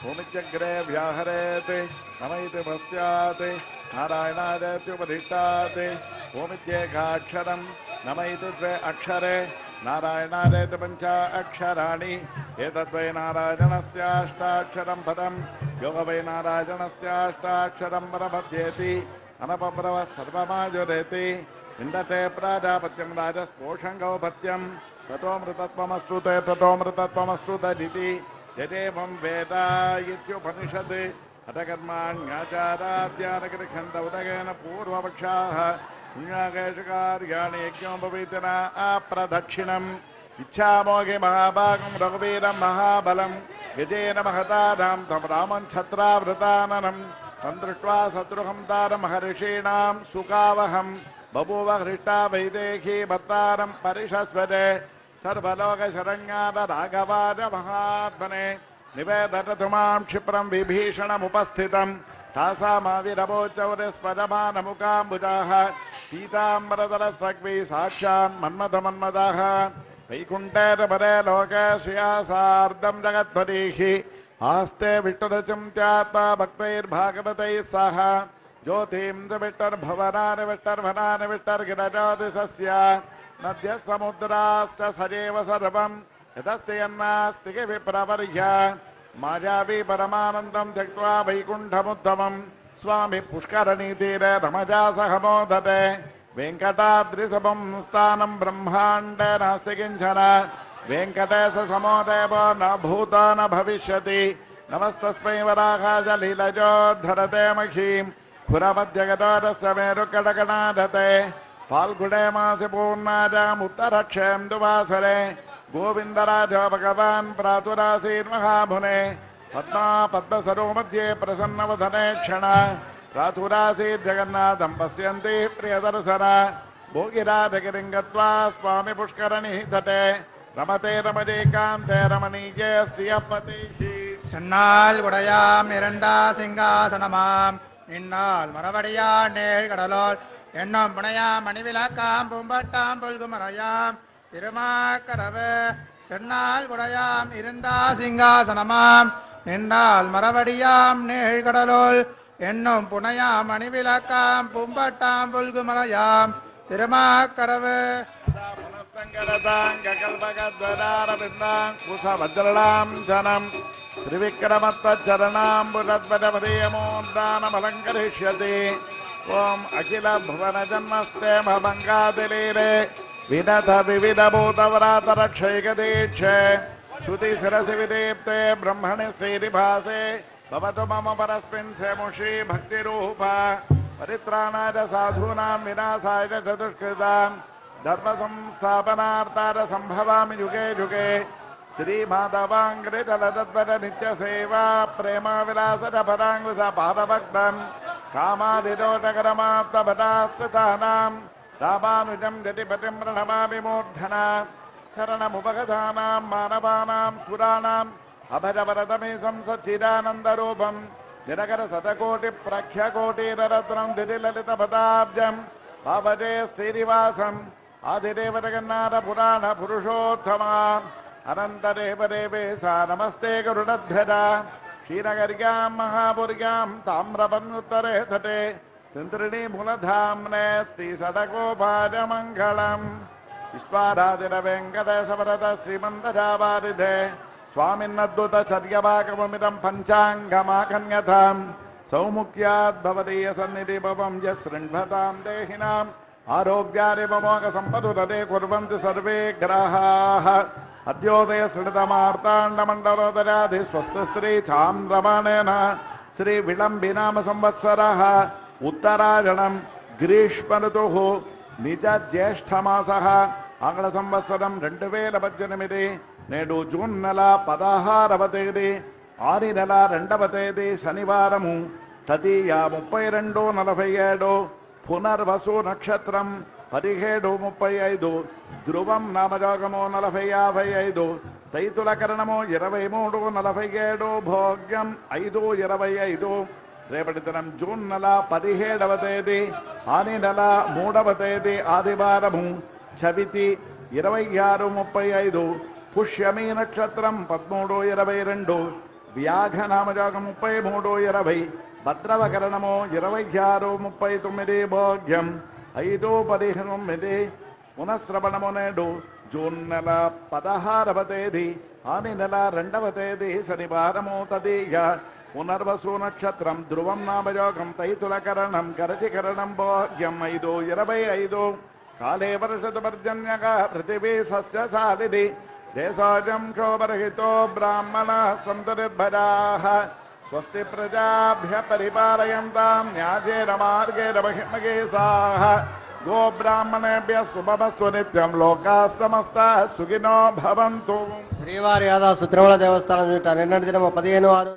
భీతరే భూమిచగ్రే వ్యాహరేత్ నమైతి భస్యాత్ నారాయణాదేత్యుపదిష్టాత్ భూమిత్యేకాక్షరం నమైతి ద్వే అక్షరే నారాయణాదేతి పంచ అక్షరాణి ఏతద్వై నారాయణస్యాష్టాక్షరం పదం యోగ వై నారాయణస్యాష్టాక్షరం పరమధ్యేతి అనపబ్రవ సర్వమాజురేతి ఇందతే ప్రాజాపత్యం రాజస్పోషంగౌపత్యం తతోమృతత్వమశ్రుతే తతోమృతత్వమశ్రుతదితి యదేవం यदेवं वेद इत्युपनिषद् हतकर्माण्याचाराध्यानकृखण्डौदगेन पूर्वपक्षाः पुण्याकेशकार्याणि यज्ञोपवीतना अप्रदक्षिणम् इच्छामोहि महाभागं रघुवीरं महाबलं। गजेन महताधां तं रामं छत्रावृताननं तं दृष्ट्वा शत्रुहं तारं हर्षीणां सुखावहं बभूव हृष्टा वैदेही भर्तारं परिषस्वरे सर्वलोक शरण्याद राघवाद महात्मने निवेदतु माँ क्षिप्रं विभीषणमुपस्थितं तासामाविरवोचौरस्पदमानमुकाम्बुजाः पीताम्बरतरस्वग्वी साक्षान् मन्मथमन्मदाः वैकुण्ठेरपरे लोके श्रिया सार्धं जगत्पदीः आस्ते भक्तैर्भागवतैः सह, ज्योतिं च विष्टर्भवनानि विष्टर्भनानि नद्य समुद्राश्च सजेव सर्वम्। यतस्तियन्नास्तिके विप्रवर्ह्य। मायावी परमानन्दं त्यक्त्वा वैकुण्ठमुत्तमं स्वामि पुष्करणीतीरे रमजा सह मोदते। वेङ्कटाद्रिसमं स्थानं ब्रह्माण्डे नास्ति किंचन। वेङ्कटेश समोदेवो न भूत न भविष्यति। नमस्तस्मै वराहाजलीलजोद्धरते महीं खुरमध्यगतोरस्य मेरुकडकणाधते फाल्गुणे मासि पूर्णाजामुत्तरक्षेम दुवासरे गोविन्दराज भगवान् प्रातुरासीन्महामुने पद्मा पद्मसरो मध्ये प्रसन्नवदने क्षण प्रातुरासीत् जगन्नाथं पश्यन्ति प्रियदर्शन भोगिराधगिरिं गत्वा स्वामि पुष्करणिः तटे रमते रमजेकान्ते रमणीये श्रियपतिः சென்னால் உடையாம் இரண்டா சிங்காசனமாம் நின்னால் மரவடியான் நேழ் கடலோல் எண்ணம் புனையாம் மணிவிளக்காம் பூம்பட்டாம் புல்குமரையாம் திருமாக்கரவு சென்னால் குடையாம் இருந்தா சிங்காசனமாம் நின்றால் மரவடியாம் நீழ்கடலுள் என்னும் புனையாம் மணிவிளக்காம் பூம்பட்டாம் புல்குமரையாம் திருமாக்கரவு. ஜனம் திரிவிக்கிரமத்த சரணாம்புரத்வரமதேமோந்தானம் அலங்கரிஷ்யதே. ओम अखिल भुवन जन्मस्ते भवंगा भवङ्गादिलीले विदध दीक्षे श्रुति सिरसि विदीप्ते ब्रह्मणि श्रीरिभासे भवतु मम परस्मिन् सेमुषी भक्तिरूप परित्राणाय साधूनां विनाशाय च चतुष्कृतां धर्मसंस्थापनार्ताय सम्भवामि युगे युगे श्रीमाधवाङ्घ्रितलतत्पर नित्यसेवा प्रेमाविलासरपराङ्गुसपादभक्तम् సేవా ప్రేమ విలాస పరాంగుస పాదభక్తం కామాదిరోటకరమాప్తపదాశ్రితానాం రామానుజం గతిపతిం ప్రణమామి మూర్ధన శరణముపగతానాం మానవానాం సురాణాం అభజవరతమే సంసచ్చిదానందరూపం దినకర శతకోటి ప్రఖ్యకోటిరత్నం क्षीरगर्गां महापुर्गां ताम्रपन्नुत्तरे तटे तिन्त्रिणीमूलधाम्ने श्रीषडकोपाजमङ्गलम् विश्वाराधिरवेङ्कटेशवरत श्रीमन्दरावारिधे स्वामिन्नद्भुतचर्यवाकमुमिदं पञ्चाङ्गमाकन्यथां सौमुख्याद्भवदीयसन्निधिभवं यः शृण्वतां देहिनाम् आरोग्यारिवमोघसम्पदुरते संपदे कुरे ग्रहा అద్యోదయ సృణితమార్తాండమండలోదరాధి స్వస్థ శ్రీ చాంద్రమాణేన శ్రీ విళంబినామ సంవత్సర. ఉత్తరాయణం గ్రీష్మ ఋతు నిజ జ్యేష్ఠమాస ఆంగ్ల సంవత్సరం రెండు వేల పద్దెనిమిది నేడు జూన్ నెల పదహారవ తేదీ. ఆరి నెల రెండవ తేదీ శనివారము. తదీయ ముప్పై రెండు నలభై ఏడు. పునర్వసు నక్షత్రం పదిహేడు ముప్పై ఐదు ధ్రువం నామజోగము నలభై యాభై ఐదు తైతుల కరణము ఇరవై మూడు నలభై ఏడు భోగ్యం ఐదు ఇరవై ఐదు. రేపటి దినం జూన్ నెల పదిహేడవ తేదీ ఆని నెల మూడవ తేదీ ఆదివారము చవితి ఇరవై ఆరు ముప్పై ఐదు పుష్యమి నక్షత్రం పదమూడు ఇరవై రెండు వ్యాఘ నామజోగం ముప్పై మూడు ఇరవై భద్రవకరణము ఇరవై ఆరు ముప్పై తొమ్మిది భోగ్యం ఐదు పదిహేనొమ్మిది పునఃశ్రవణము నేడు జూన్ నెల పదహారవ తేదీ ఆని నెల రెండవ తేదీ శనివారము తదీయ పునర్వసు నక్షత్రం ధ్రువం నామయోగం తైతులకరణం గరచికరణం భోగ్యం ఐదు ఇరవై ఐదు కాలే వర్షతు పర్జన్యగా పృథివీ సస్యశాలిది దేశోజం క్షోభరహితో బ్రాహ్మణ సంతనిర్భరా स्वस्ति प्रजाभ्य परिपालयन्तां न्यासेन मार्गेण महिमगे साः గోబ్రాహ్మణేభ్య శుభమస్తు నిత్యం లోకా సమస్త సుగినో భవంతు శ్రీవారి యాదా సుద్రవళ దేవస్థానం నిన్నటి దినము? పదిహేను ఆరు